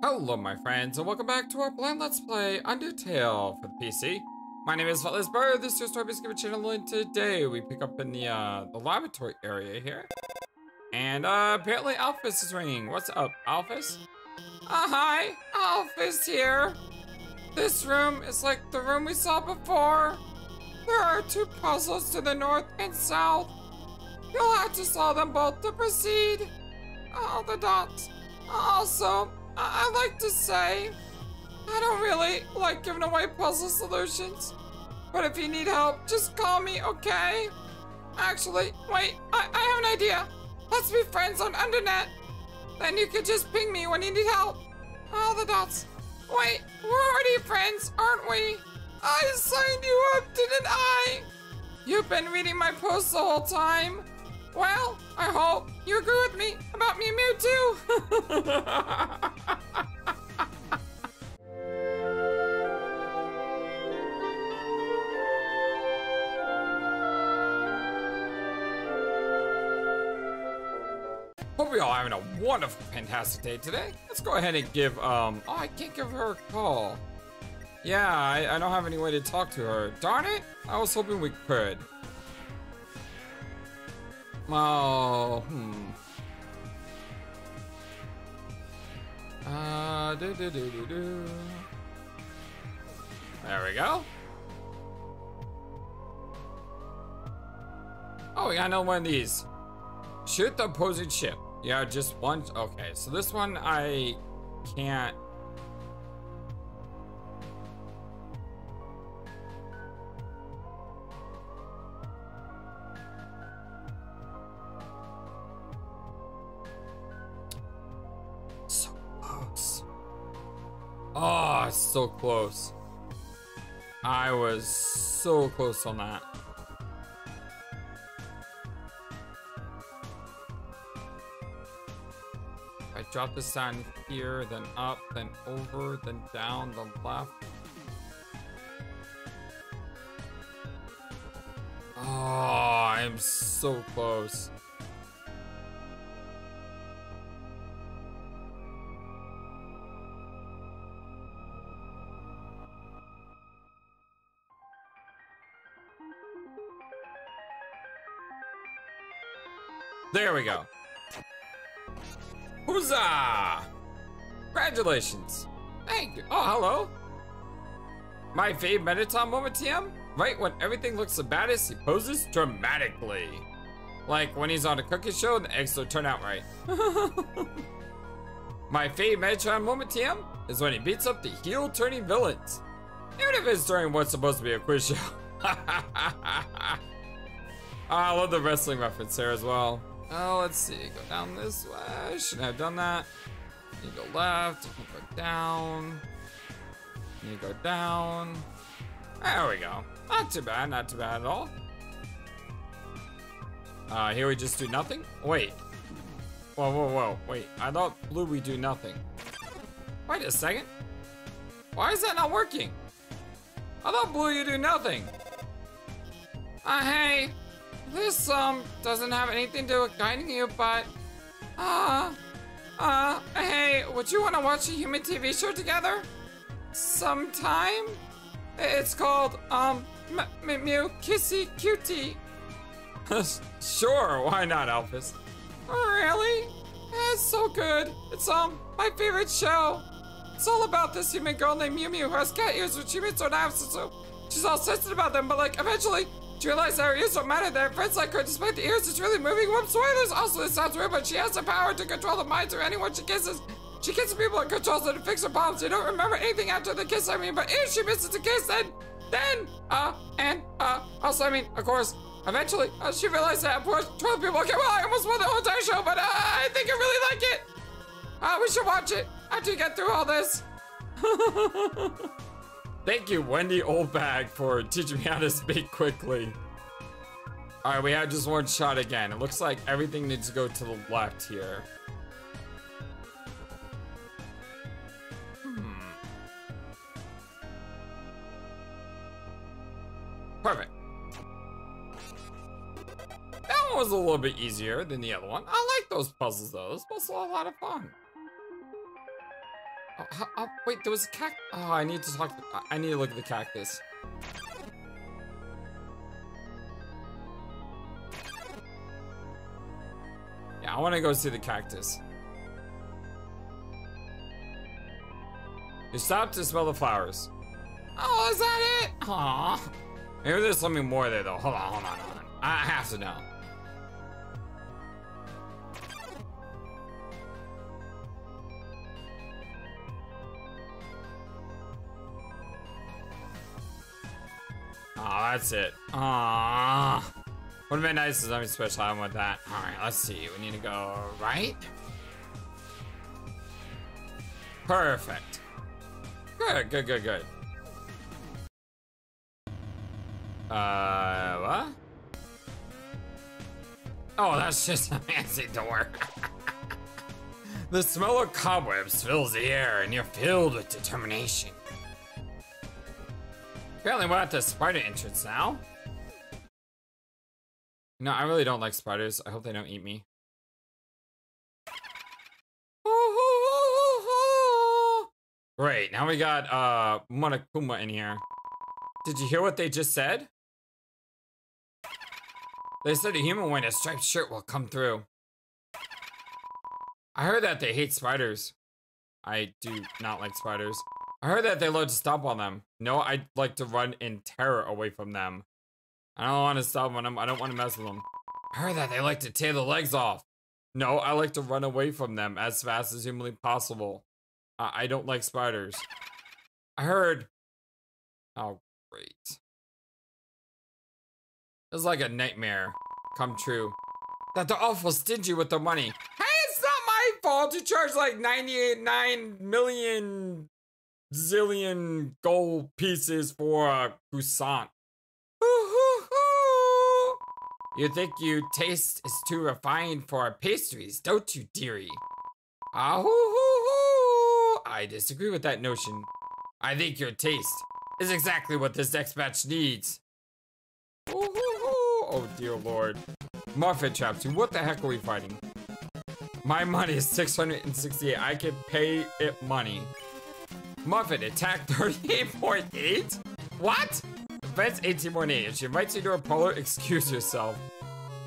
Hello my friends and welcome back to our blind let's play Undertale for the PC. My name is Flightless Bird, this is your Story Biscuit channel and today we pick up in the uh, the laboratory area here. And uh, apparently Alphys is ringing. What's up, Alphys? Uh, hi, Alphys here. This room is like the room we saw before. There are two puzzles to the north and south. You'll have to solve them both to proceed. All the dots. Also, I, I like to say, I don't really like giving away puzzle solutions. But if you need help, just call me, okay? Actually, wait, I, I have an idea. Let's be friends on Undernet. Then you could just ping me when you need help. All the dots. Wait, we're already friends, aren't we? I signed you up, didn't I? You've been reading my posts the whole time. Well, I hope you agree with me about Mew Mew too. Hope we all having a wonderful, fantastic day today. Let's go ahead and give, um, oh, I can't give her a call. Yeah, I, I don't have any way to talk to her. Darn it! I was hoping we could. Oh, hmm. Uh, do do do do do. There we go. Oh, we got another one of these. Shoot the opposing ship. Yeah, just one. Okay, so this one I can't. So close. I was so close on that. I drop the sign here, then up, then over, then down, the left. Oh, I'm so close. There we go. Huzzah! Congratulations. Thank you. Oh, hello. My fave Mettaton moment, TM? Right when everything looks the baddest, he poses dramatically. Like when he's on a cooking show and the eggs don't turn out right. My fave Metatron moment, TM, is when he beats up the heel-turning villains. Even if it's during what's supposed to be a quiz show. Ah, I love the wrestling reference there as well. Oh, let's see. Go down this way. Should have done that. You go left. You go down. You go down. There we go. Not too bad. Not too bad at all. Uh, here we just do nothing? Wait. Whoa, whoa, whoa. Wait. I thought blue we do nothing. Wait a second. Why is that not working? I thought blue you do nothing. Uh, hey. This, um, doesn't have anything to do with guiding you, but, uh, uh, hey, would you want to watch a human TV show together? Sometime? It's called, um, M Mew Kissy Cutie. sure, why not, Alphys? Oh, really? It's so good. It's, um, my favorite show. It's all about this human girl named Mew Mew who has cat ears, which she means don't have, so she's all sensitive about them, but, like, eventually, she realized that her ears don't matter, that her friends like her, despite the ears, it's really moving. Whoop, spoilers! Also, this sounds weird, but she has the power to control the minds of anyone she kisses. She kisses people and controls them to fix her problems. They don't remember anything after the kiss, I mean, but if she misses the kiss, then, then, uh, and, uh, also, I mean, of course, eventually, uh, she realized that, of course, 12 people, okay, well, I almost won the whole entire show, but, uh, I think I really like it. Uh, we should watch it after you get through all this. Thank you, Wendy Oldbag, for teaching me how to speak quickly. All right, we have just one shot again. It looks like everything needs to go to the left here. Hmm. Perfect. That one was a little bit easier than the other one. I like those puzzles though. Those puzzles are a lot of fun. Oh, oh, wait, there was a cact. Oh, I need to talk. I need to look at the cactus. Yeah, I want to go see the cactus. You stopped to smell the flowers. Oh, is that it? Aww. Maybe there's something more there, though. Hold on, hold on, hold on. I have to know. That's it. Aww. Would have been nice if something special happened with that. Alright, let's see. We need to go right. Perfect. Good, good, good, good. Uh, what? Oh, that's just a fancy door. the smell of cobwebs fills the air and you're filled with determination. Apparently we're at the spider entrance now. No, I really don't like spiders. I hope they don't eat me. Great, now we got uh Monokuma in here. Did you hear what they just said? They said a human wearing a striped shirt will come through. I heard that they hate spiders. I do not like spiders. I heard that they love to stomp on them. No, I'd like to run in terror away from them. I don't want to stomp on them. I don't want to mess with them. I heard that they like to tear the legs off. No, I like to run away from them as fast as humanly possible. I, I don't like spiders. I heard. Oh, great. It's like a nightmare come true. That they're awful stingy with their money. Hey, it's not my fault to charge like 98 9 million zillion gold pieces for a croissant. You think your taste is too refined for our pastries, don't you, dearie? Ah, I disagree with that notion. I think your taste is exactly what this next batch needs. Oh dear lord. Muffet traps, what the heck are we fighting? My money is 668. I can pay it money. Muffet, attack 38.8? What? Defense 18.8. If she invites you to her parlor, excuse yourself.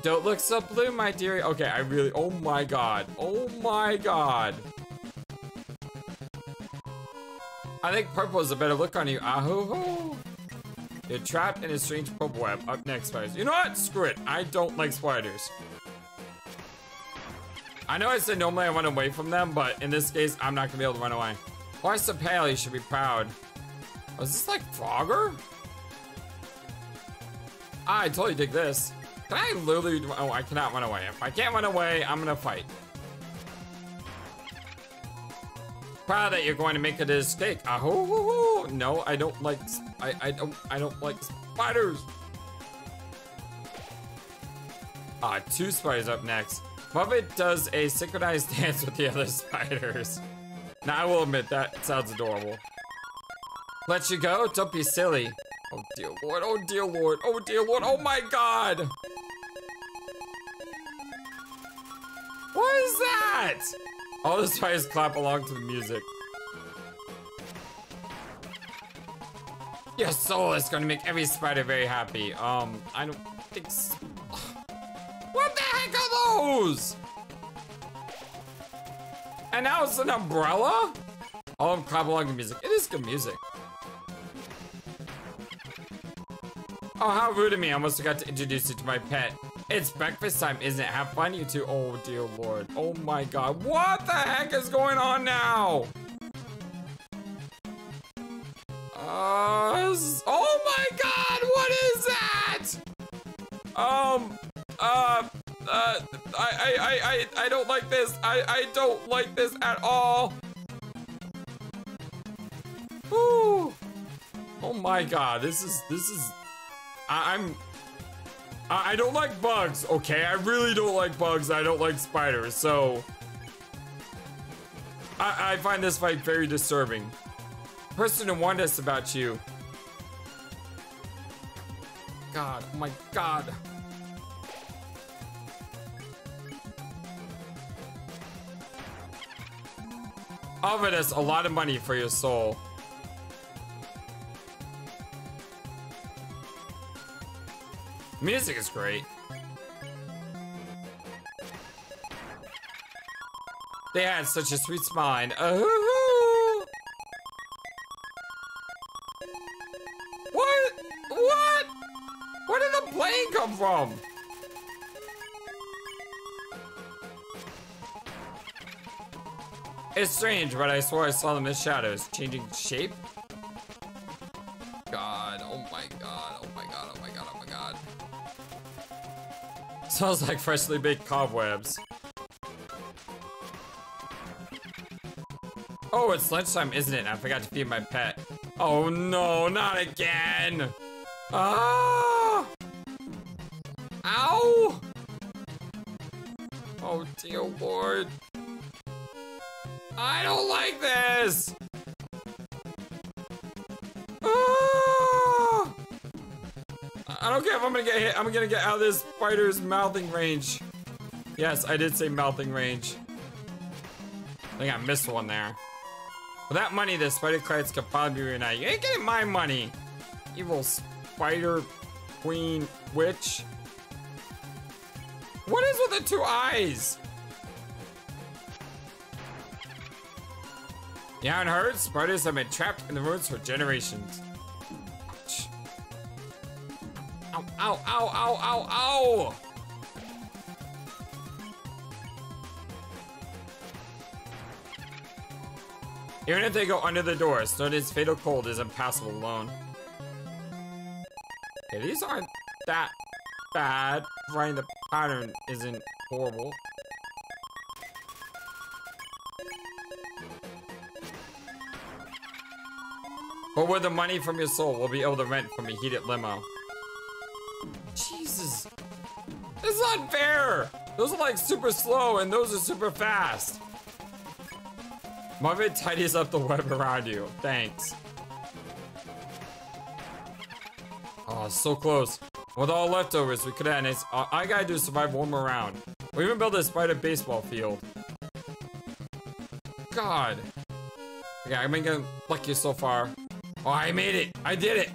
Don't look so blue, my dearie. Okay, I really, oh my god. Oh my god. I think purple is a better look on you. Ahoo You're trapped in a strange purple web. Up next, spiders. You know what? Screw it. I don't like spiders. I know I said normally I run away from them, but in this case, I'm not gonna be able to run away. Why so pale? You should be proud. Oh, is this like Frogger? I totally dig this. Can I literally, oh, I cannot run away. If I can't run away, I'm gonna fight. Proud that you're going to make it a mistake. Ah, hoo, hoo, hoo. No, I don't like, I, I don't, I don't like spiders. Ah, two spiders up next. Muffet does a synchronized dance with the other spiders. Now, I will admit, that sounds adorable. Let you go? Don't be silly. Oh, dear lord. Oh, dear lord. Oh, dear lord. Oh, my god. What is that? All the spiders clap along to the music. Your soul is going to make every spider very happy. Um, I don't think so. What the heck are those? And now it's an umbrella? Oh, I'm along to music. It is good music. Oh, how rude of me. I almost forgot to introduce you to my pet. It's breakfast time, isn't it? Have fun, you two. Oh, dear lord. Oh my god. What the heck is going on now? Uh, oh my god, what is that? Um, uh, uh, I, I, I, I, don't like this. I, I don't like this at all. Ooh. Oh my god, this is, this is, I, I'm, I, I don't like bugs, okay? I really don't like bugs. I don't like spiders, so. I, I find this fight very disturbing. Person who warned us about you. God, oh my god. Of it is a lot of money for your soul. Music is great. They had such a sweet smile. Oh. Uh, It's strange, but I swore I saw them as shadows, changing shape. God, oh my god, oh my god, oh my god, oh my god. Smells like freshly baked cobwebs. Oh, it's lunchtime, isn't it? I forgot to feed my pet. Oh no, not again! Ah! If I'm gonna get hit, I'm gonna get out of this spider's mouthing range. Yes, I did say mouthing range. I think I missed one there. For that money, the spider kites could probably be reunited. You ain't getting my money! Evil spider queen witch. What is with the two eyes? You haven't heard? Spiders have been trapped in the roots for generations. Ow, ow! Even if they go under the door, Snowdin's fatal cold is impassable alone. Okay, these aren't that bad. Writing the pattern isn't horrible. But with the money from your soul, we'll be able to rent from a heated limo. Is unfair! Those are like super slow and those are super fast. Marvin tidies up the web around you. Thanks. Oh, so close. With all leftovers, we could have nice. Uh, I gotta do survive one more round. We even built a spider baseball field. God. Okay, I'm gonna lucky so far. Oh, I made it. I did it.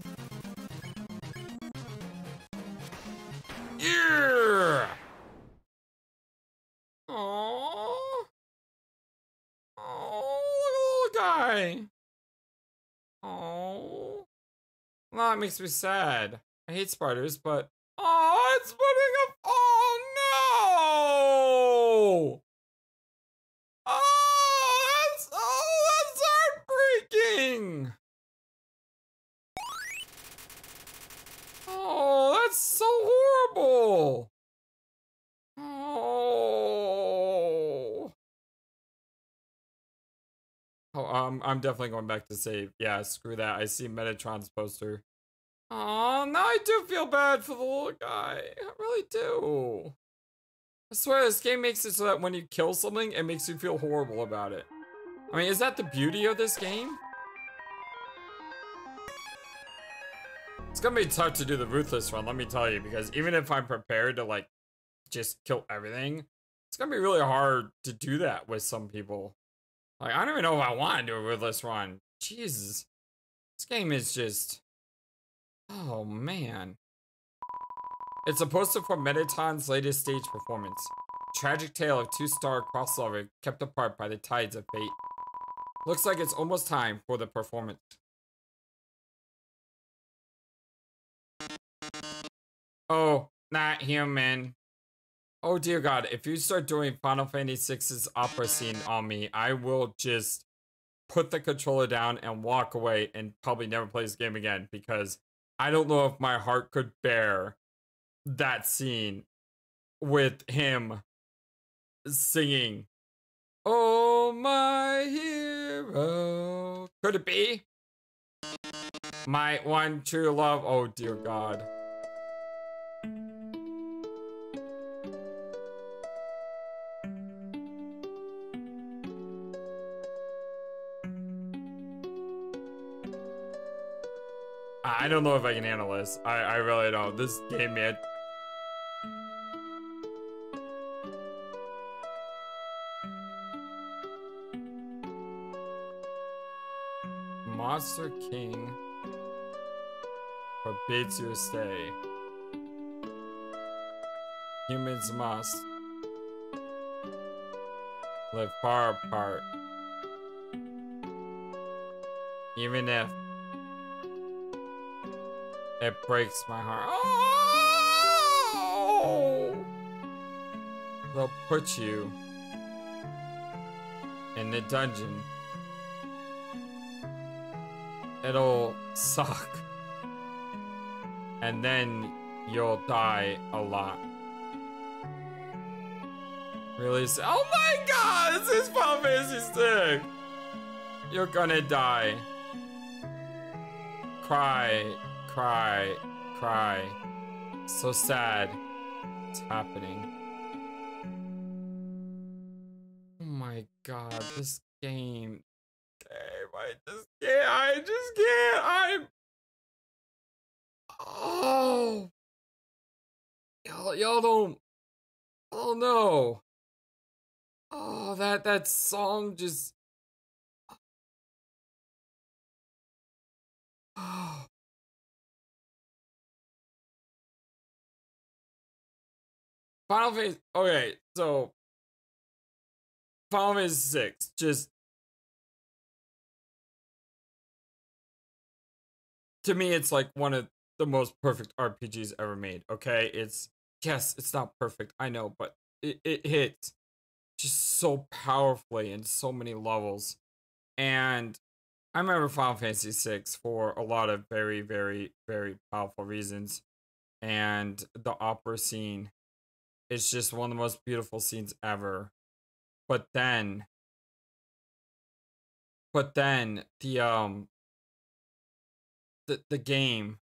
That makes me sad. I hate spiders, but oh, it's putting up. Oh no! Oh, that's oh, that's heartbreaking. Oh, that's so horrible. Oh. Oh, um, I'm definitely going back to save. Yeah, screw that. I see Metatron's poster. Oh, now I do feel bad for the little guy. I really do. I swear this game makes it so that when you kill something, it makes you feel horrible about it. I mean, is that the beauty of this game? It's gonna be tough to do the Ruthless run, let me tell you, because even if I'm prepared to, like, just kill everything, it's gonna be really hard to do that with some people. Like, I don't even know if I want to do a Ruthless run. Jesus. This game is just... Oh, man. It's a poster for Mettaton's latest stage performance. Tragic tale of two-star crossover kept apart by the tides of fate. Looks like it's almost time for the performance. Oh, not human. Oh dear god, if you start doing Final Fantasy VI's opera scene on me, I will just put the controller down and walk away and probably never play this game again because I don't know if my heart could bear that scene with him singing Oh my hero. Could it be? My one true love. Oh dear god. I don't know if I can handle this. I, I really don't. This game, man. Monster King forbids you to stay. Humans must live far apart. Even if it breaks my heart. Oh! They'll put you in the dungeon. It'll suck. And then you'll die a lot. Really? Oh my god! This is Final Fantasy Six! You're gonna die. Cry, cry, cry. So sad. It's happening. Oh my god, this game. Game, I just can't. I just can't. I'm. Oh. Y'all, y'all don't. Oh no. Oh, that that song just. Oh. Final Phase. Okay, so Final Fantasy Six. Just to me, it's like one of the most perfect RPGs ever made. Okay, it's yes, it's not perfect. I know, but it it hits just so powerfully in so many levels, and I remember Final Fantasy VI for a lot of very, very, very powerful reasons. And the opera scene is just one of the most beautiful scenes ever. But then, but then the um the the game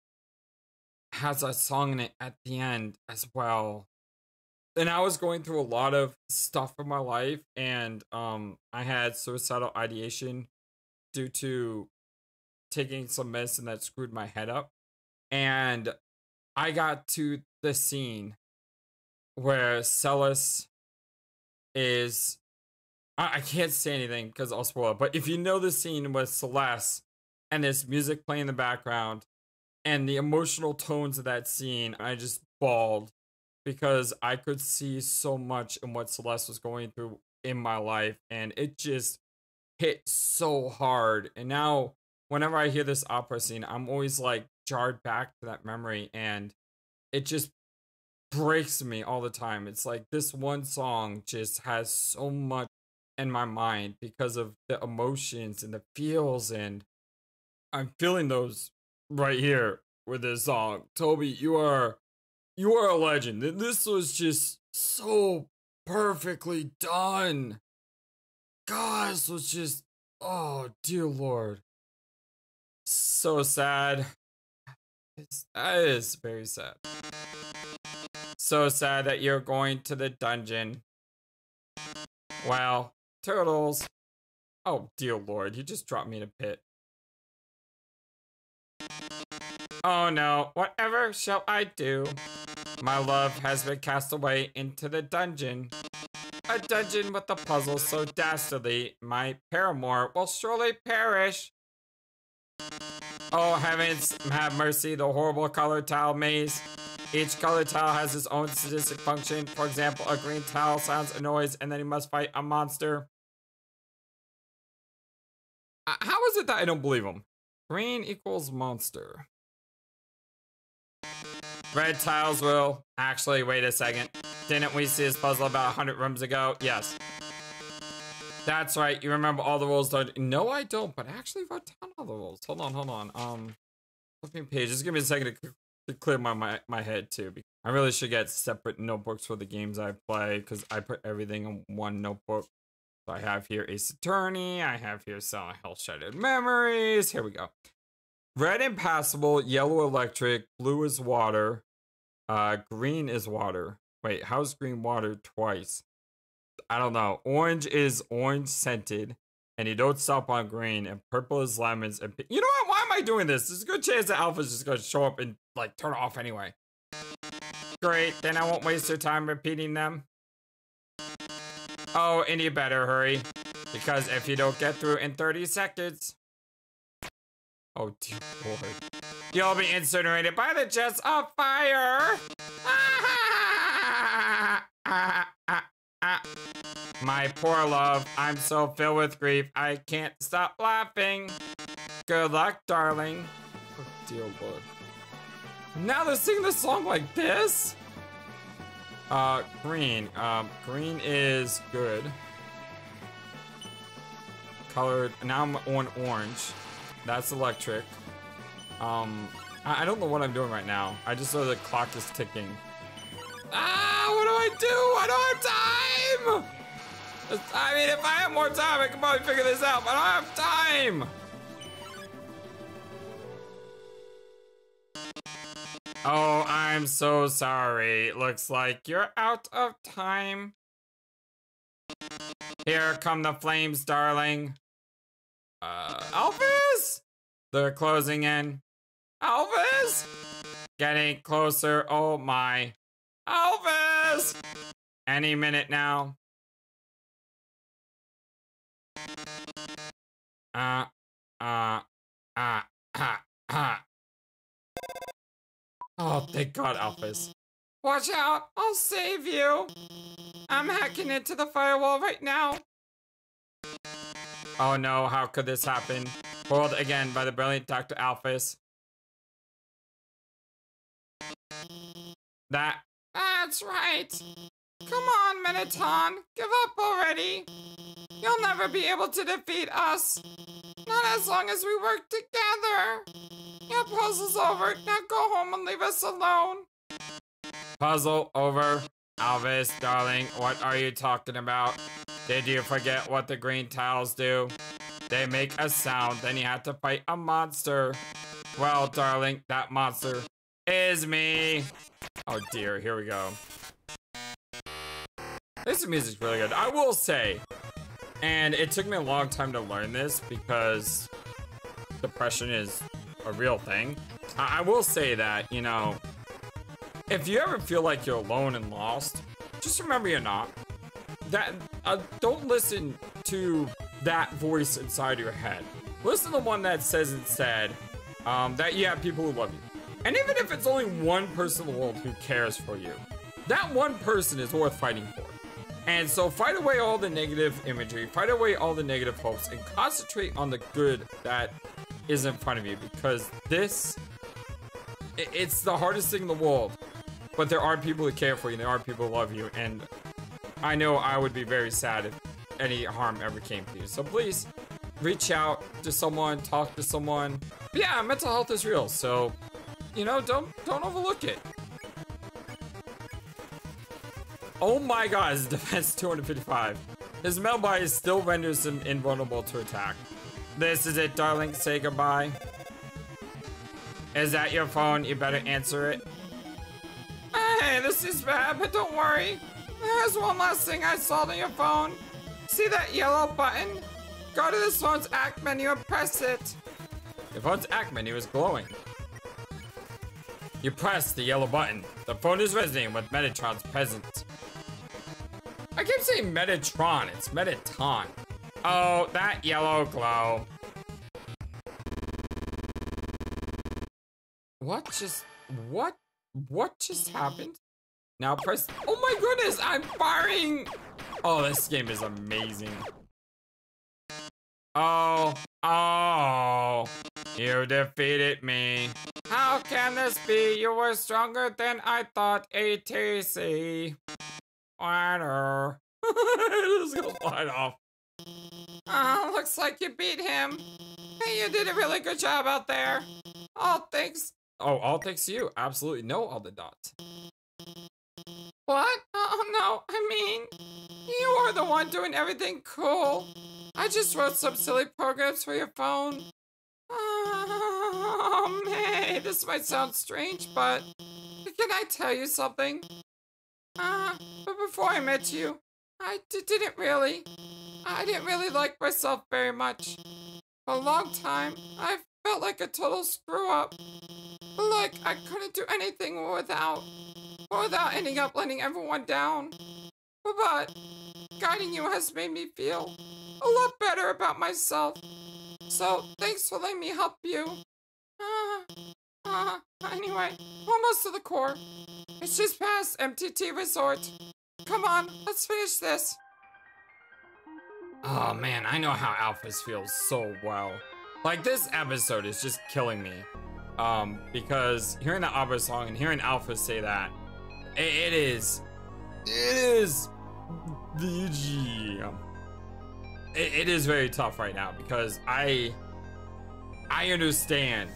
has a song in it at the end as well. And I was going through a lot of stuff in my life, and um I had suicidal ideation due to taking some medicine that screwed my head up. And I got to the scene where Celes is. I, I can't say anything because I'll spoil it, but if you know the scene with Celeste and this music playing in the background and the emotional tones of that scene, I just bawled because I could see so much in what Celeste was going through in my life and it just hit so hard. And now, whenever I hear this opera scene, I'm always like jarred back to that memory, and it just breaks me all the time. It's like this one song just has so much in my mind because of the emotions and the feels, and I'm feeling those right here with this song. Toby, you are you are a legend. This was just so perfectly done. God, this was just, oh, dear Lord. So sad. It's, that is very sad. So sad that you're going to the dungeon. Well, turtles. Oh, dear Lord, you just dropped me in a pit. Oh no, whatever shall I do? My love has been cast away into the dungeon. A dungeon with a puzzle so dastardly, my paramour will surely perish. Oh heavens, have mercy, the horrible color tile maze. Each color tile has its own statistic function. For example, a green tile sounds a noise and then you must fight a monster. Uh, how is it that I don't believe him? Green equals monster. Red tiles will. Actually, wait a second. Didn't we see this puzzle about 100 rooms ago? Yes. That's right. You remember all the rules, don't No, I don't, but I actually wrote down all the rules. Hold on, hold on. Um, flipping page. Just give me a second to, to clear my, my, my head, too. I really should get separate notebooks for the games I play, because I put everything in one notebook. So I have here Ace Attorney. I have here Silent Hill Shattered Memories. Here we go. Red impassable, yellow electric, blue is water, uh, green is water. Wait, how's green water twice? I don't know. Orange is orange scented, and you don't stop on green, and purple is lemons, and you know what? Why am I doing this? There's a good chance that Alphys just gonna show up and like turn off anyway. Great, then I won't waste your time repeating them. Oh, and you better hurry, because if you don't get through in 30 seconds, Oh dear lord. You'll be incinerated by the jets of fire! Ah, ah, ah, My poor love, I'm so filled with grief, I can't stop laughing. Good luck, darling. Oh dear lord. Now they're singing the song like this? Uh, green. Um, green is good. Colored. Now I'm on orange. That's electric. Um, I, I don't know what I'm doing right now. I just know the clock is ticking. Ah, what do I do? I don't have time! I mean, if I had more time, I could probably figure this out, but I don't have time! Oh, I'm so sorry. Looks like you're out of time. Here come the flames, darling. Uh, Alphys? They're closing in. Alphys? Getting closer. Oh my. Alphys! Any minute now. Uh, uh, uh. Oh, thank God, Alphys. Watch out! I'll save you! I'm hacking into the firewall right now. Oh no, how could this happen? Foiled again by the brilliant Dr. Alphys. That. That's right. Come on, Mettaton. Give up already. You'll never be able to defeat us. Not as long as we work together. Your puzzle's over. Now go home and leave us alone. Puzzle over. Alphys, darling, what are you talking about? Did you forget what the green tiles do? They make a sound, then you have to fight a monster. Well, darling, that monster is me. Oh dear, here we go. This music's really good. I will say, and it took me a long time to learn this because depression is a real thing. I, I will say that, you know, if you ever feel like you're alone and lost, just remember you're not. That uh, don't listen to that voice inside your head. Listen to the one that says instead um, that you have people who love you. And even if it's only one person in the world who cares for you, that one person is worth fighting for. And so fight away all the negative imagery, fight away all the negative hopes, and concentrate on the good that is in front of you because this it's the hardest thing in the world. But there are people who care for you there are people who love you and i know i would be very sad if any harm ever came to you. So please reach out to someone talk to someone. But yeah mental health is real so you know don't don't overlook it oh my god his defense 255 his metal body still renders him invulnerable to attack this is it, darling. Say goodbye. Is that your phone? You better answer it. Hey, this is bad, but don't worry. There's one last thing I saw on your phone. See that yellow button? Go to this phone's act menu and press it. The phone's act menu is glowing. You press the yellow button. The phone is resonating with Metatron's presence. I keep saying Metatron, it's Mettaton. Oh, that yellow glow. What just, what, what just happened? Now press, oh my goodness, I'm firing. Oh, this game is amazing. Oh, oh, you defeated me. How can this be? You were stronger than I thought, ATC. Water. is gonna fly off. Oh, looks like you beat him. Hey, you did a really good job out there. All thanks. Oh, all thanks to you. Absolutely no all the dots. What? Oh, no. I mean, you are the one doing everything cool. I just wrote some silly programs for your phone. Oh, man. This might sound strange, but can I tell you something? Uh, but before I met you, I didn't really. I didn't really like myself very much. For a long time, I felt like a total screw up. Like I couldn't do anything without, without ending up letting everyone down. But guiding you has made me feel a lot better about myself. So So, thanks for letting me help you. Uh, uh, anyway, almost to the core. It's just past MTT Resort. Come on, let's finish this. Oh man, I know how Alphys feels so well. Like this episode is just killing me. Um, because hearing the opera song and hearing Alphys say that, it, it is, it is, it, it is very tough right now because I, I understand.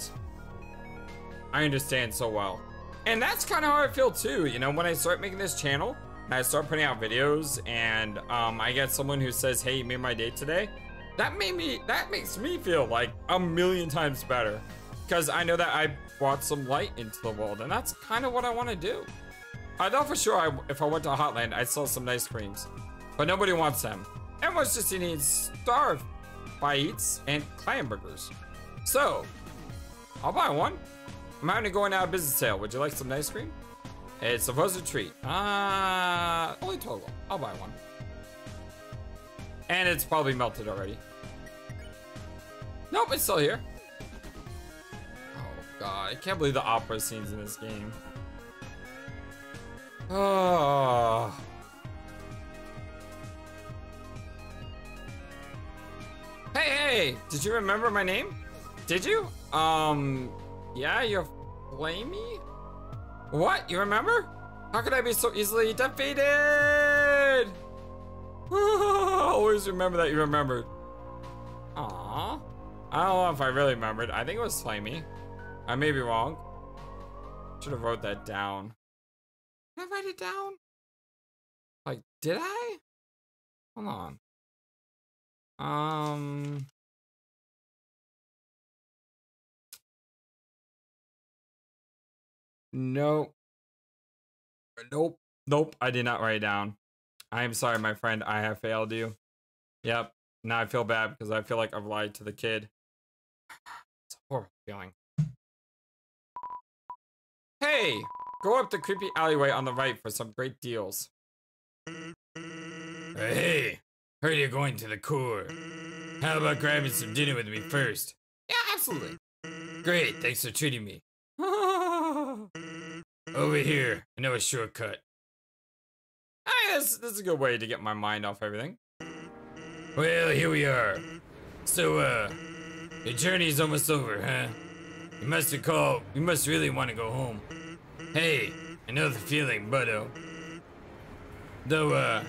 I understand so well. And that's kind of how I feel too, you know, when I start making this channel, I start putting out videos and um, I get someone who says, hey, you made my day today. That made me, that makes me feel like a million times better because I know that I brought some light into the world and that's kind of what I want to do. I know for sure I, if I went to Hotland, I'd sell some nice creams, but nobody wants them. Everyone's just eating starve bites and Glamburgers. So, I'll buy one. I'm having a going out of business sale. Would you like some ice cream? It's supposed to treat. Ah, uh, only total. I'll buy one. And it's probably melted already. Nope, it's still here. Oh god, I can't believe the opera scenes in this game. Oh. Hey, hey! Did you remember my name? Did you? Um, yeah, you're Flamey? What? You remember? How could I be so easily defeated? Always remember that you remembered. Aww. I don't know if I really remembered. I think it was Flamey. I may be wrong. Should have wrote that down. Did I write it down? Like, did I? Hold on. Um. Nope. Nope. Nope. I did not write it down. I am sorry, my friend. I have failed you. Yep. Now I feel bad because I feel like I've lied to the kid. It's a horrible feeling. Hey! Go up the creepy alleyway on the right for some great deals. Uh, hey! Heard you're going to the core. How about grabbing some dinner with me first? Yeah, absolutely. Great, thanks for treating me. Over here, I know a shortcut. Hey, this, this is a good way to get my mind off everything. Well, here we are. So, uh, the journey's almost over, huh? You must have called. You must really want to go home. Hey, I know the feeling, but, uh, though, uh,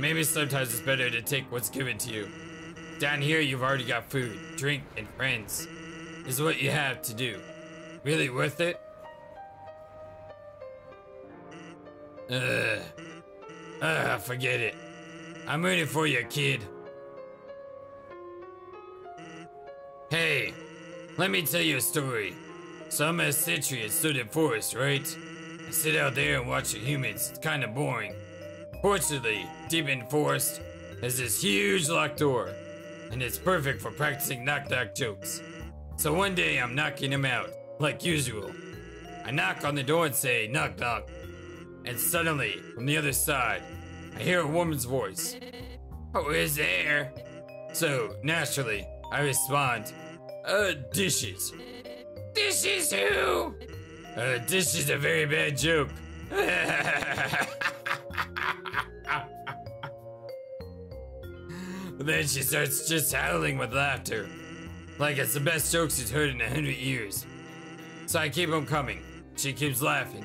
Maybe sometimes it's better to take what's given to you. Down here, you've already got food, drink, and friends. This is what you have to do. Really worth it? Ugh. Ugh, forget it. I'm ready for you, kid. Hey, let me tell you a story. So I'm a sentry at Snowdin Forest, right? I sit out there and watch the humans. It's kinda boring. Fortunately, Deep in Forest has this huge locked door, and it's perfect for practicing knock knock jokes. So one day I'm knocking him out, like usual. I knock on the door and say, knock knock. And suddenly, from the other side, I hear a woman's voice. Who is there? So, naturally, I respond, uh, dishes. Dishes who? Uh, dishes a very bad joke. Then she starts just howling with laughter. Like it's the best joke she's heard in a hundred years. So I keep on coming. She keeps laughing.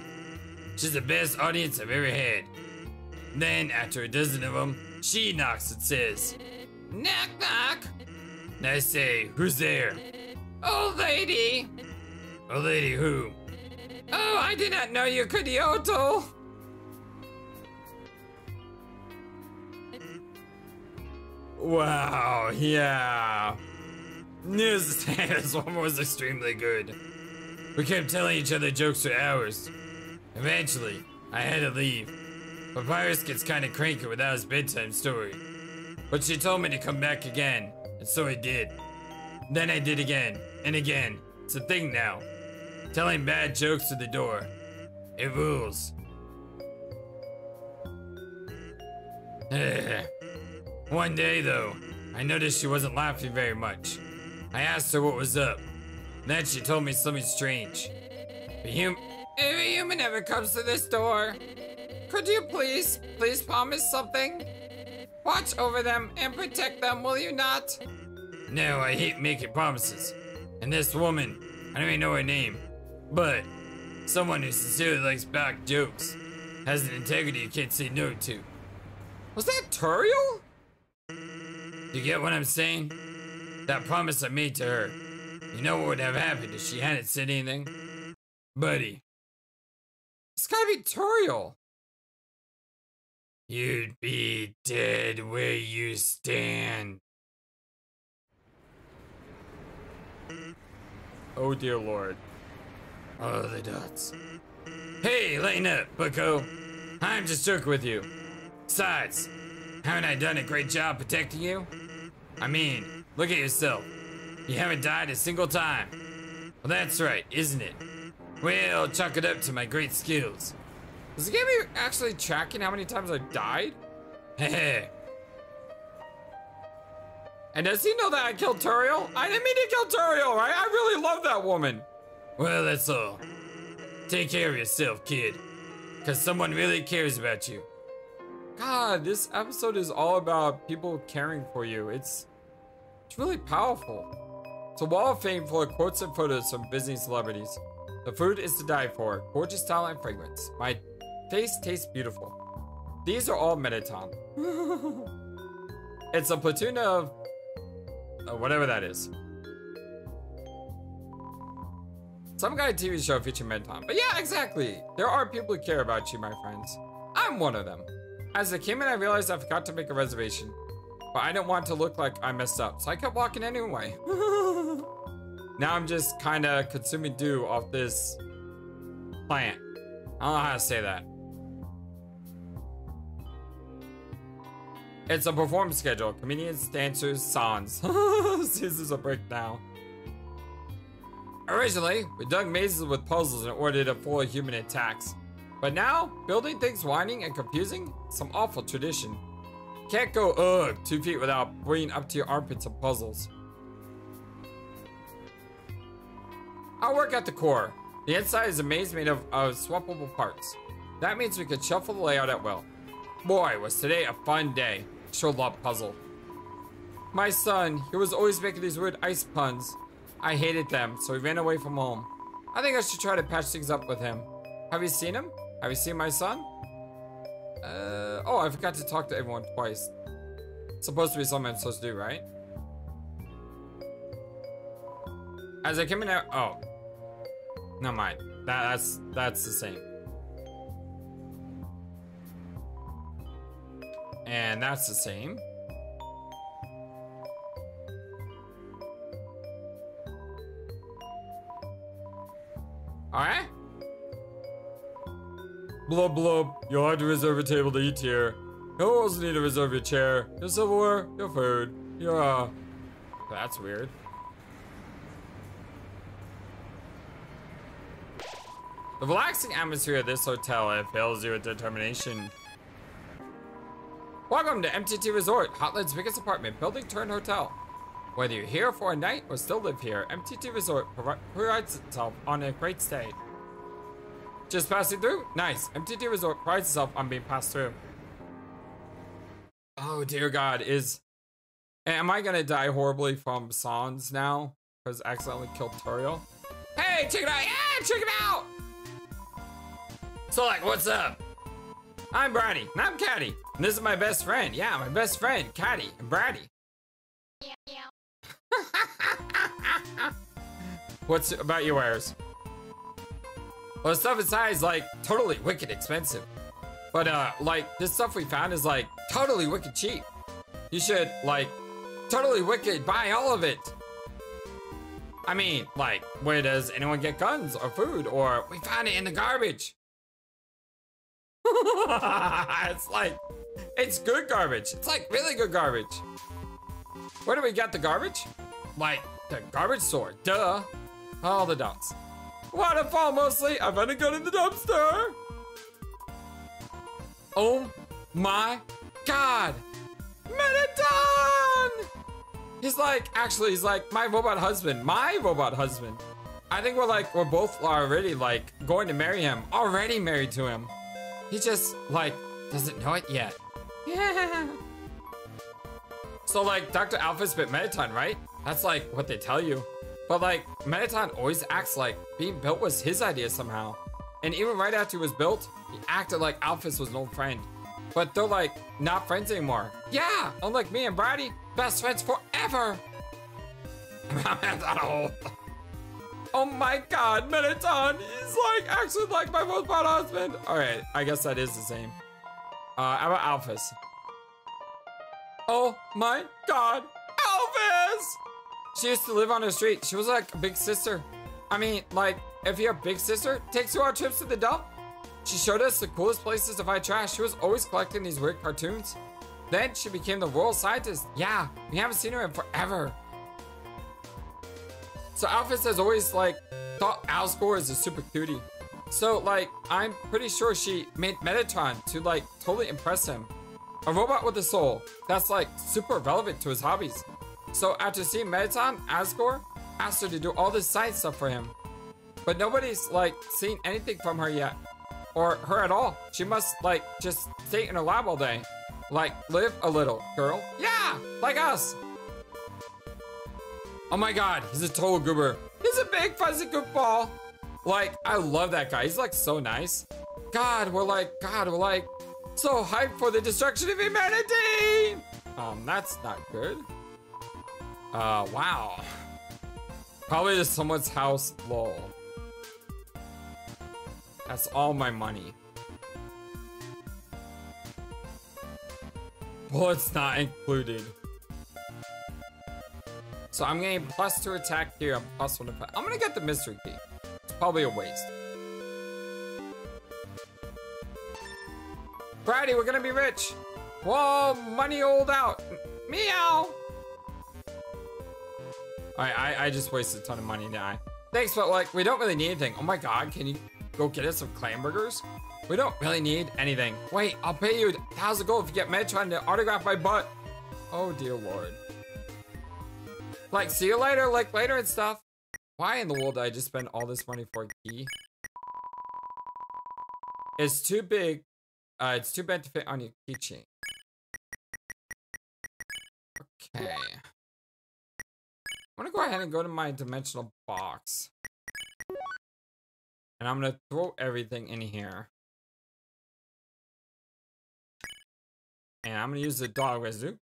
She's the best audience I've ever had. Then, after a dozen of them, she knocks and says, Knock knock. And I say, Who's there? Old lady. Old lady who? Oh, I did not know you could yodel. Wow, yeah. News this one was extremely good. We kept telling each other jokes for hours. Eventually, I had to leave. Papyrus gets kinda cranky without his bedtime story. But she told me to come back again, and so I did. Then I did again, and again. It's a thing now. Telling bad jokes to the door. It rules. One day, though, I noticed she wasn't laughing very much. I asked her what was up. Then she told me something strange. A hum- if a human ever comes to this door, could you please, please promise something? Watch over them and protect them, will you not? No, I hate making promises. And this woman, I don't even know her name, but someone who sincerely likes back jokes, has an integrity you can't say no to. Was that Toriel? You get what I'm saying? That promise I made to her. You know what would have happened if she hadn't said anything? Buddy, It's gotta be Toriel. you'd be dead where you stand. Oh dear lord. All the dots. Hey, lighten up, bucko. I'm just joking with you. Besides, haven't I done a great job protecting you? I mean, look at yourself. You haven't died a single time. Well, that's right, isn't it? Well, chalk it up to my great skills. Is the game actually tracking how many times I've died? Heh And does he know that I killed Toriel? I didn't mean to kill Toriel, right? I really love that woman. Well, that's all. Take care of yourself, kid. Because someone really cares about you. God, this episode is all about people caring for you. It's it's really powerful. It's a wall of fame full of quotes and photos from Disney celebrities. The food is to die for, gorgeous style and fragrance. My face tastes beautiful. These are all Mettaton. it's a platoon of uh, whatever that is. Some guy TV show featuring Mettaton. But yeah, exactly. There are people who care about you, my friends. I'm one of them. As I came in, I realized I forgot to make a reservation. But I didn't want to look like I messed up, so I kept walking anyway. now I'm just kind of consuming dew off this plant. I don't know how to say that. It's a performance schedule. Comedians, dancers, songs. this is a break now. Originally, we dug mazes with puzzles in order to foil human attacks. But now, building things winding and confusing? Some awful tradition. Can't go ugh two feet without bringing up to your armpits of puzzles. I'll work at the core. The inside is a maze made of, of swappable parts. That means we can shuffle the layout at will. Boy, was today a fun day. Sure love puzzle. My son, he was always making these weird ice puns. I hated them, so he ran away from home. I think I should try to patch things up with him. Have you seen him? Have you seen my son? Uh, oh, I forgot to talk to everyone twice. Supposed to be something I'm supposed to do, right? As I came in out, oh. Never mind. That, that's, that's the same. And that's the same. Alright. Blub blub. You'll have to reserve a table to eat here. You'll also need to reserve your chair, your silverware, your food, your uh That's weird. The relaxing atmosphere of this hotel fills you with determination. Welcome to MTT Resort, Hotland's biggest apartment building turned hotel. Whether you're here for a night or still live here, MTT Resort prides itself on a great stay. Just passing through? Nice. MTT Resort prides itself on being passed through. Oh dear God, is am I gonna die horribly from Sans now? Because I accidentally killed Toriel? Hey, check it out! Yeah, check it out! So, like, what's up? I'm Bratty. And I'm Catty. And this is my best friend. Yeah, my best friend, Catty and Bratty. What's about your wares? Well, the stuff inside is like totally wicked expensive. But uh, like this stuff we found is like totally wicked cheap. You should like totally wicked buy all of it. I mean, like, where does anyone get guns or food or we found it in the garbage? it's like, it's good garbage. It's like really good garbage. Where do we get the garbage? Like, the garbage store, duh. All the dots. Waterfall mostly. I found a gun in the dumpster. Oh my god. Mettaton! He's like, actually, he's like my robot husband, my robot husband. I think we're like, we're both already like going to marry him, already married to him. He just like doesn't know it yet. Yeah. So like Dr. Alphys bit Mettaton, right? That's like what they tell you. But like Mettaton always acts like being built was his idea somehow. And even right after he was built, he acted like Alphys was an old friend. But they're like not friends anymore. Yeah, unlike me and Bratty, best friends forever. oh my god, Mettaton, he's like actually like my most proud husband. All right, I guess that is the same. Uh, how about Alphys? Oh my god, Alphys! She used to live on the street. She was like a big sister. I mean, like, if your big sister takes you on trips to the dump, she showed us the coolest places to find trash. She was always collecting these weird cartoons. Then she became the royal scientist. Yeah, we haven't seen her in forever. So Alphys has always like thought Asgore is a super cutie. So like I'm pretty sure she made Mettaton to like totally impress him. A robot with a soul that's like super relevant to his hobbies. So after seeing Mettaton, Asgore asked her to do all this science stuff for him. But nobody's like seen anything from her yet. Or her at all. She must like just stay in her lab all day. Like live a little, girl. Yeah, like us. Oh my god, he's a total goober. He's a big fuzzy goofball. Like, I love that guy. He's like so nice. God, we're like, God, we're like so hyped for the destruction of humanity. Um, that's not good. Uh, wow. Probably to someone's house, lol. That's all my money. Bullets not included. So I'm getting plus to attack here, I'm plus one to fight. I'm gonna get the mystery key. It's probably a waste. Friday, we're gonna be rich. Whoa, money old out. Meow. Alright, I, I just wasted a ton of money now. Thanks, but like, we don't really need anything. Oh my god, can you go get us some Glamburgers? We don't really need anything. Wait, I'll pay you a thousand gold if you get Mettaton to autograph my butt. Oh dear lord. Like, see you later, like later and stuff. Why in the world did I just spend all this money for a key? It's too big. Uh, it's too bad to fit on your keychain. Okay. I'm gonna go ahead and go to my dimensional box. And I'm gonna throw everything in here. And I'm gonna use the dog residue.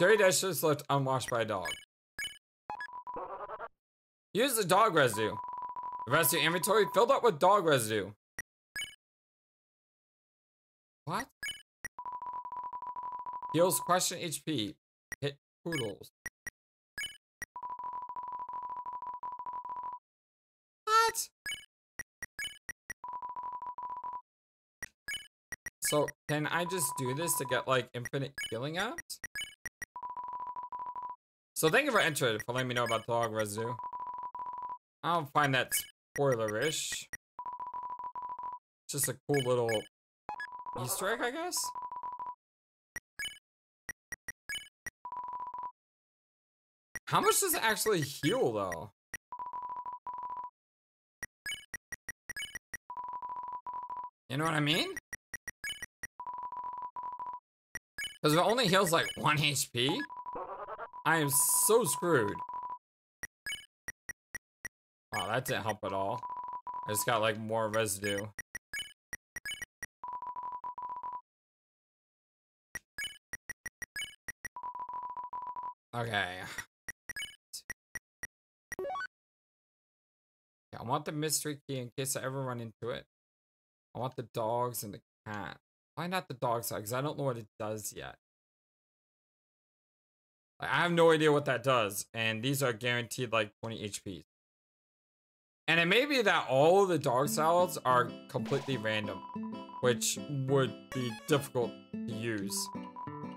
Dirty dishes left unwashed by a dog. Use the dog residue. The rest of your inventory filled up with dog residue. What? Heals question HP. Hit poodles. What? So, can I just do this to get, like, infinite healing apps? So thank you for entering, for letting me know about dog residue. I don't find that spoilerish. Just a cool little Easter egg, I guess? How much does it actually heal, though? You know what I mean? Because it only heals like 1 HP? I am so screwed. Oh, that didn't help at all. I just got like more residue. Okay. I want the mystery key in case I ever run into it. I want the dogs and the cat. Why not the dogs? Because I don't know what it does yet. I have no idea what that does. And these are guaranteed like 20 HP. And it may be that all the dog salads are completely random, which would be difficult to use.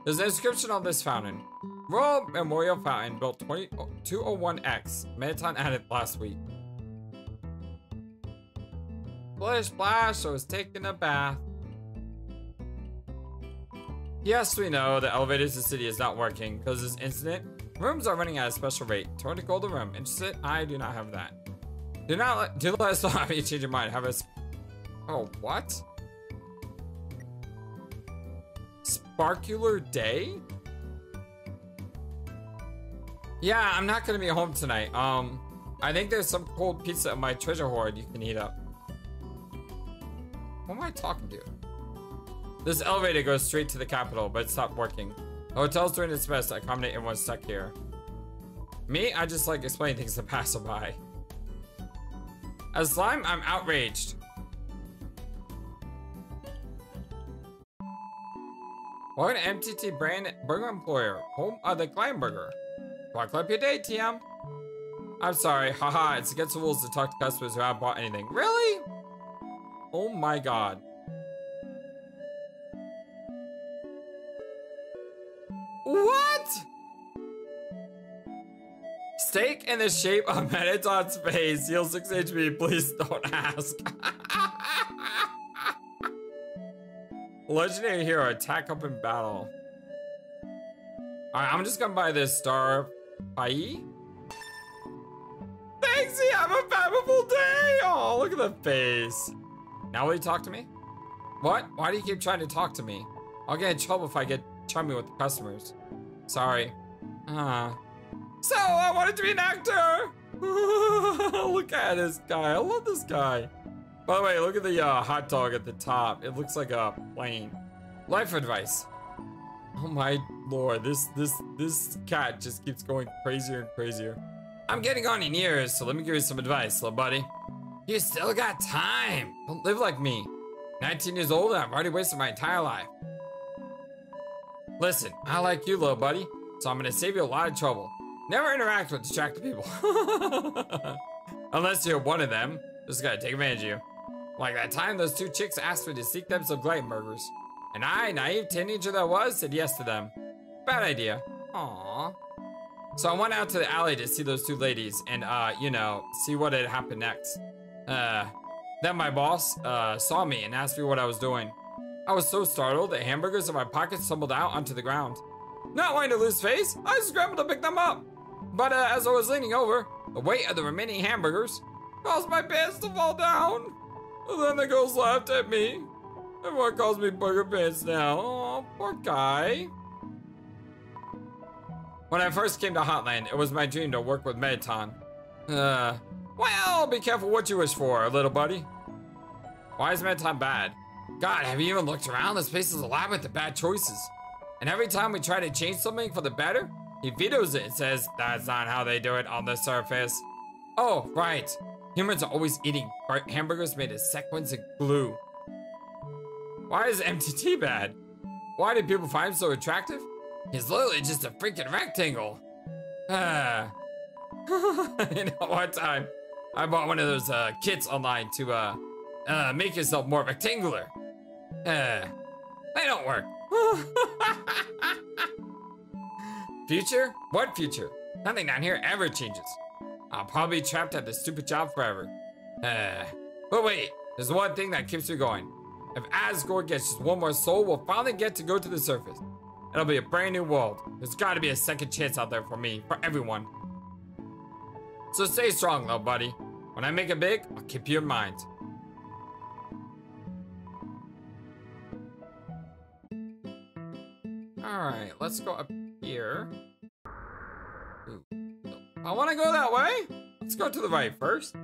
There's an inscription on this fountain. Royal Memorial Fountain built 20, 201X. Mettaton added last week. Splish splash, was taking a bath. Yes, we know the elevators in the city is not working because this incident. Rooms are running at a special rate. Turn to golden room. Interested? I do not have that. Do not let, do let us know if you change your mind. Have us. Oh, what? Sparkular day? Yeah, I'm not gonna be home tonight. Um, I think there's some cold pizza in my treasure hoard you can eat up. Who am I talking to? This elevator goes straight to the capital, but it stopped working. The hotel's doing its best to accommodate everyone stuck here. Me, I just like explaining things to passerby. As slime, I'm outraged. What an MTT brand burger employer, home of the Glamburger. Walk up your day, TM. I'm sorry, haha, it's against the rules to talk to customers who haven't bought anything. Really? Oh my god. In the shape of Mettaton's face. Heal 6 HP. Please don't ask. Legendary hero. Attack up in battle. Alright, I'm just gonna buy this star pie. Thanks, you have a fabulous day. Oh, look at the face. Now will you talk to me? What? Why do you keep trying to talk to me? I'll get in trouble if I get chummy with the customers. Sorry. Ah. Uh. So, I wanted to be an actor! look at this guy. I love this guy. By the way, look at the uh, hot dog at the top. It looks like a plane. Life advice. Oh my lord, this this this cat just keeps going crazier and crazier. I'm getting on in years, so let me give you some advice, little buddy. You still got time. Don't live like me. 19 years old and I've already wasted my entire life. Listen, I like you, little buddy, so I'm gonna save you a lot of trouble. Never interact with distracted people. Unless you're one of them. Just gotta take advantage of you. Like that time those two chicks asked me to seek them some Glamburgers. And I, naive teenager that was, said yes to them. Bad idea. Aww. So I went out to the alley to see those two ladies and, uh, you know, see what had happened next. Uh, then my boss, uh, saw me and asked me what I was doing. I was so startled that hamburgers in my pockets tumbled out onto the ground. Not wanting to lose face, I scrambled to pick them up. But uh, as I was leaning over, the weight of the remaining hamburgers caused my pants to fall down. And then the girls laughed at me. Everyone calls me Burger Pants now. Oh, poor guy. When I first came to Hotland, it was my dream to work with Mettaton. Uh, well, be careful what you wish for, little buddy. Why is Mettaton bad? God, have you even looked around? This place is a labyrinth of bad choices. And every time we try to change something for the better, he vetoes it and says, that's not how they do it on the surface. Oh, right. Humans are always eating hamburgers made of sequins and glue. Why is MTT bad? Why do people find him so attractive? He's literally just a freaking rectangle. Ah. you know, one time I bought one of those uh, kits online to uh, uh, make yourself more rectangular. Uh, they don't work. future? What future? Nothing down here ever changes. I'll probably be trapped at this stupid job forever. Uh, but wait, there's one thing that keeps me going. If Asgore gets just one more soul, we'll finally get to go to the surface. It'll be a brand new world. There's gotta be a second chance out there for me, for everyone. So stay strong, little buddy. When I make it big, I'll keep you in mind. Alright, let's go up here. Ooh. I want to go that way. Let's go to the right first.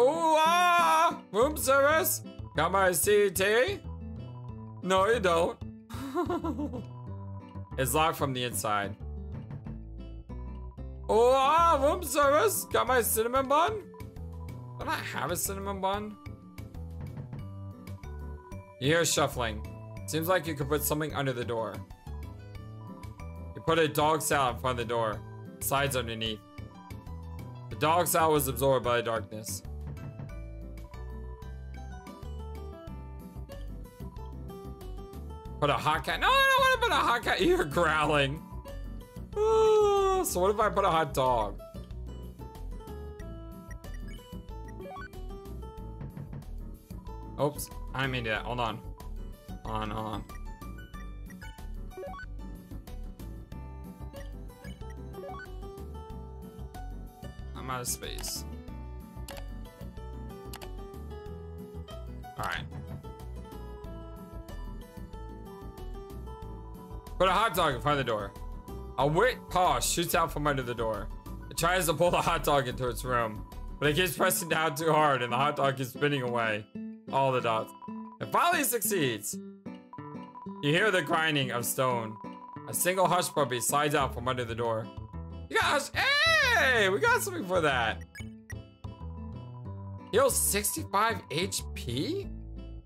Ooh, ah! Room service? Got my CT? No, you don't. it's locked from the inside. Oh, ah, room service? Got my cinnamon bun? Don't I have a cinnamon bun? You hear shuffling. Seems like you could put something under the door. You put a dog salad in front of the door. Sides underneath. The dog salad was absorbed by the darkness. Put a hot cat. No, I don't want to put a hot cat. You're growling. So what if I put a hot dog? Oops, I didn't mean to do that. Hold on. Hold on, hold on. I'm out of space. Alright. Put a hot dog in front of the door. A wet paw shoots out from under the door. It tries to pull the hot dog into its room, but it keeps pressing down too hard and the hot dog is spinning away. All the dots. And finally succeeds. You hear the grinding of stone. A single hush puppy slides out from under the door. You got Gosh, hey! We got something for that. Heals 65 HP?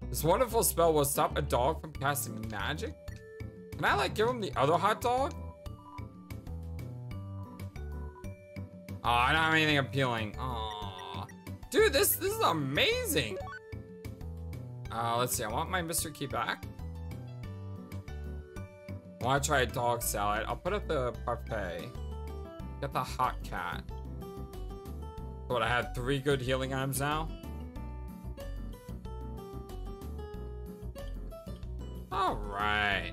This wonderful spell will stop a dog from casting magic? Can I like give him the other hot dog? Oh, I don't have anything appealing. Oh, dude, this this is amazing. Uh, let's see. I want my Mr. Key back. I want to try a dog salad. I'll put up the parfait. Get the hot cat. What, I have three good healing items now? Alright.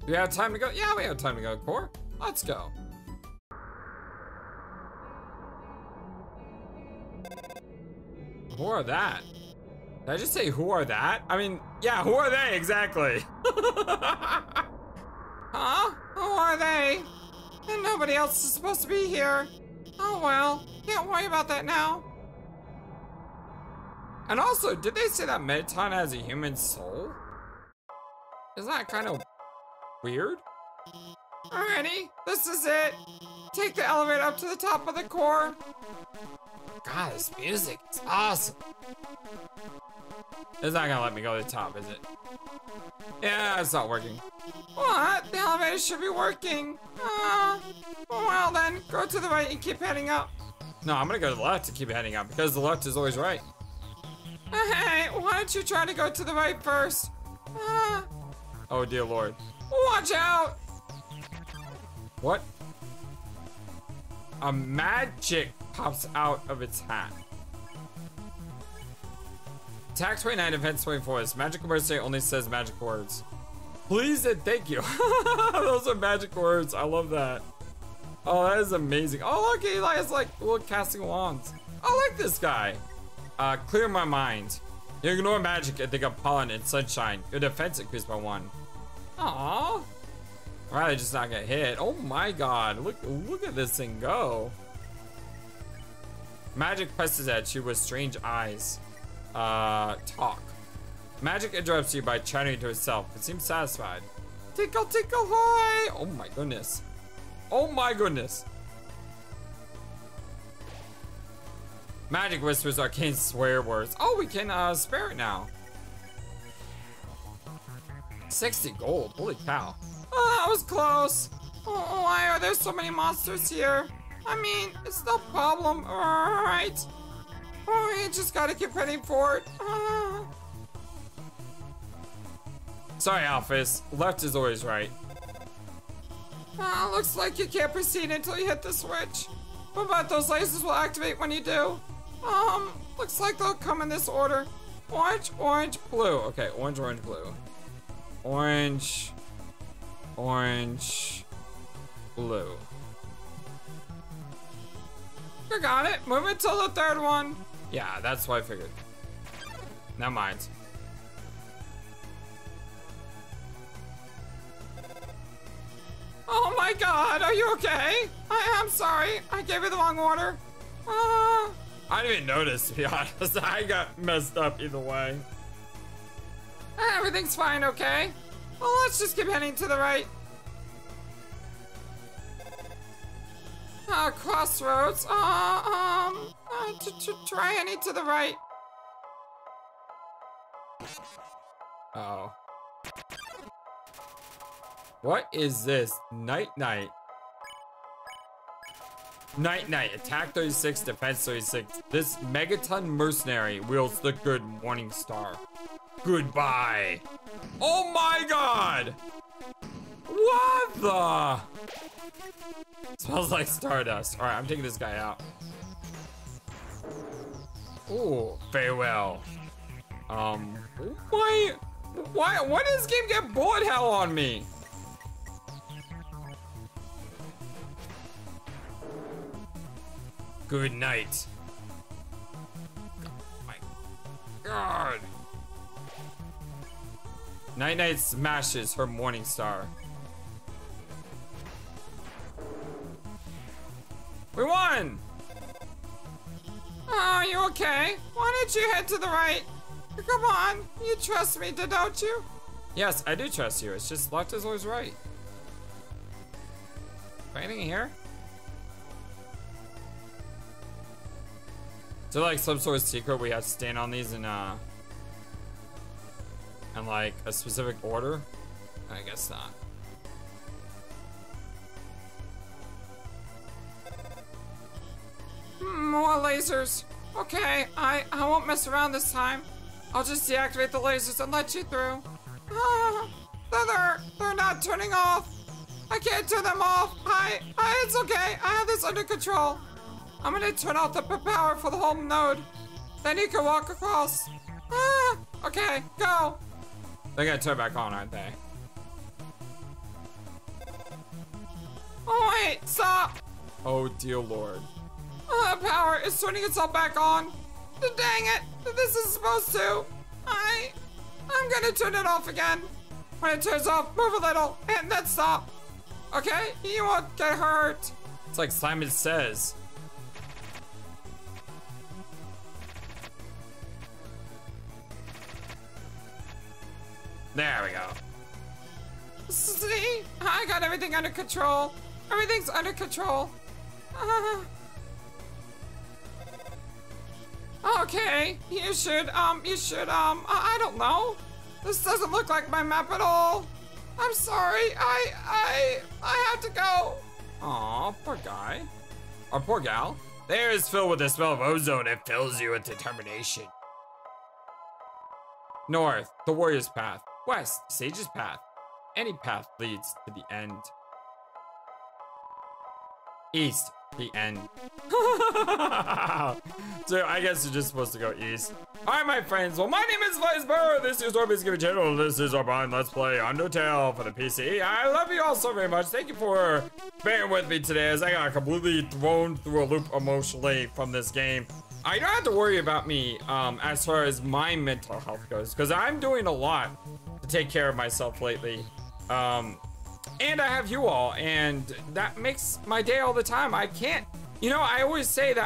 Do we have time to go? Yeah, we have time to go, Core. Let's go. Who are that? Did I just say who are that? I mean, yeah, who are they exactly? huh? Who are they? And nobody else is supposed to be here. Oh well, can't worry about that now. And also, did they say that Mettaton has a human soul? Isn't that kind of weird? Alrighty, this is it. Take the elevator up to the top of the core. God, this music is awesome. It's not gonna let me go to the top, is it? Yeah, it's not working. What? The elevator should be working. Uh, well then, go to the right and keep heading up. No, I'm gonna go to the left to keep heading up because the left is always right. Hey, why don't you try to go to the right first? Uh, oh dear lord. Watch out! What? A magic pops out of its hat. Attack 29, defense 24. This magical mercenary only says magic words. Please and thank you. Those are magic words. I love that. Oh, that is amazing. Oh, look, Eli is like little casting wands. I like this guy. Uh, clear my mind. You ignore magic and think of pollen and sunshine. Your defense increased by one. Aww. Rather just not get hit. Oh my god, look look at this thing go. Madjick presses at you with strange eyes. Uh, talk. Madjick interrupts you by chattering to itself. It seems satisfied. Tinkle, tinkle, hoy! Oh my goodness. Oh my goodness. Madjick whispers arcane swear words. Oh, we can uh, spare it now. 60 gold, holy cow. Oh, that was close. Oh, why are there so many monsters here? I mean, it's no problem, alright? Oh, you just gotta keep heading for it. Uh. Sorry, Alphys. Left is always right. Uh, looks like you can't proceed until you hit the switch. What about those lasers will activate when you do? Um, looks like they'll come in this order. Orange, orange, blue. Okay, orange, orange, blue. Orange, orange, blue. You got it. Move it to the third one. Yeah, that's what I figured. Never mind. Oh my god, are you okay? I am sorry. I gave you the wrong order. Uh, I didn't even notice, to be honest. I got messed up either way. Everything's fine, okay? Well, let's just keep heading to the right. Uh, crossroads. Uh, um, uh, to, to try any to the right. Oh. What is this? Knight Knight. Knight Knight, attack 36, defense 36. This Mettaton mercenary wields the good Morning Star. Goodbye. Oh my god! What the? Smells like stardust. Alright, I'm taking this guy out. Ooh, farewell. Um, why, why, why does this game get bullet hell on me? Good night. My God. Knight Knight smashes her Morning Star. We won! Oh, you okay? Why don't you head to the right? Come on, you trust me, don't you? Yes, I do trust you. It's just left is always right. Anything here? Is there like some sort of secret we have to stand on these in uh in like a specific order? I guess not. More lasers. Okay, I I won't mess around this time. I'll just deactivate the lasers and let you through. Ah, they're they're not turning off. I can't turn them off. I, I it's okay. I have this under control. I'm gonna turn off the power for the whole node. Then you can walk across. Ah, okay, go. They're gonna turn back on, aren't they? Oh wait, stop! Oh dear lord. Uh, power is turning itself back on. Dang it! This is supposed to. I, I'm gonna turn it off again. When it turns off, move a little, and then stop. Okay? You won't get hurt. It's like Simon says. There we go. See? I got everything under control. Everything's under control. Uh, okay, you should, um, you should, um, I, I don't know. This doesn't look like my map at all. I'm sorry. I, I, I have to go. Aw, poor guy. Or poor gal. There is filled with the smell of ozone and fills you with determination. North, the warrior's path. West, sage's path. Any path leads to the end. East, the end. so I guess you're just supposed to go east. Alright, my friends. Well, my name is Viceber. This is Orbeez Gaming Channel. This is our blind Let's Play Undertale for the PC. I love you all so very much. Thank you for bearing with me today as I got completely thrown through a loop emotionally from this game. I don't have to worry about me um, as far as my mental health goes because I'm doing a lot to take care of myself lately. Um, and I have you all, and that makes my day all the time. I can't, you know, I always say that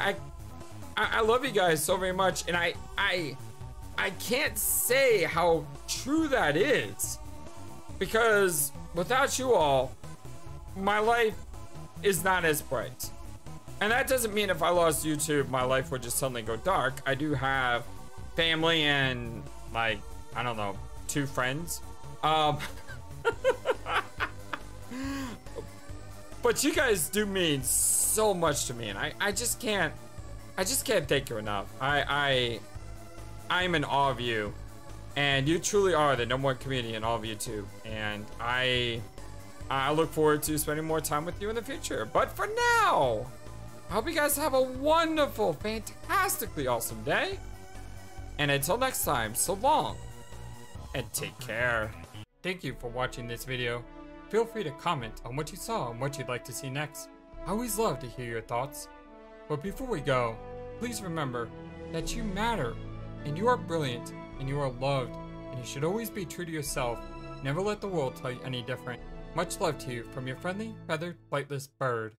I, I, I love you guys so very much, and I, I, I can't say how true that is, because without you all, my life is not as bright. And that doesn't mean if I lost YouTube, my life would just suddenly go dark. I do have family and like, I don't know, two friends. Um, but you guys do mean so much to me, and I, I just can't, I just can't thank you enough. I, I, I'm in awe of you, and you truly are the number one community in all of YouTube, and I, I look forward to spending more time with you in the future. But for now, I hope you guys have a wonderful, fantastically awesome day. And until next time, so long, and take care. Thank you for watching this video. Feel free to comment on what you saw and what you'd like to see next. I always love to hear your thoughts. But before we go, please remember that you matter, and you are brilliant, and you are loved, and you should always be true to yourself. Never let the world tell you any different. Much love to you from your friendly, feathered, flightless bird.